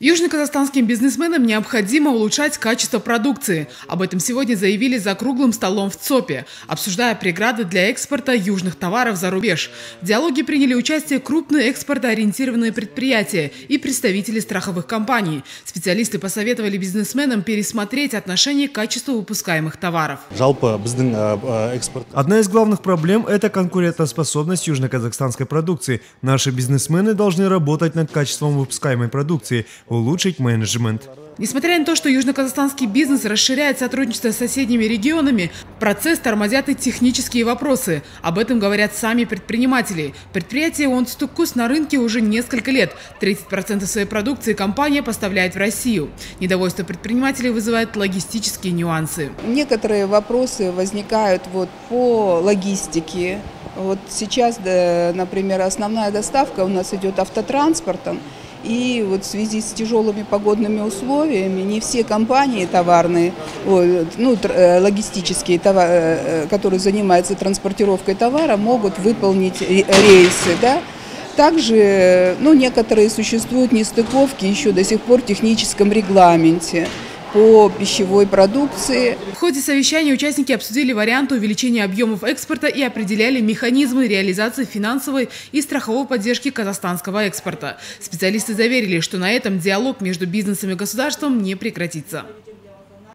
Южно-казахстанским бизнесменам необходимо улучшать качество продукции. Об этом сегодня заявили за круглым столом в ЦОПе, обсуждая преграды для экспорта южных товаров за рубеж. В диалоге приняли участие крупные экспортоориентированные предприятия и представители страховых компаний. Специалисты посоветовали бизнесменам пересмотреть отношение к качеству выпускаемых товаров. Одна из главных проблем – это конкурентоспособность южно-казахстанской продукции. Наши бизнесмены должны работать над качеством выпускаемой продукции, улучшить менеджмент. Несмотря на то, что южно-казахстанский бизнес расширяет сотрудничество с соседними регионами, процесс тормозят и технические вопросы. Об этом говорят сами предприниматели. Предприятие «Онстукус» на рынке уже несколько лет. 30% своей продукции компания поставляет в Россию. Недовольство предпринимателей вызывает логистические нюансы. Некоторые вопросы возникают вот по логистике. Вот сейчас, например, основная доставка у нас идет автотранспортом. И вот в связи с тяжелыми погодными условиями не все компании товарные, ну, э, логистические, э, э, которые занимаются транспортировкой товара, могут выполнить рейсы. Да? Также ну, некоторые существуют нестыковки еще до сих пор в техническом регламенте по пищевой продукции. В ходе совещания участники обсудили варианты увеличения объемов экспорта и определяли механизмы реализации финансовой и страховой поддержки казахстанского экспорта. Специалисты заверили, что на этом диалог между бизнесом и государством не прекратится.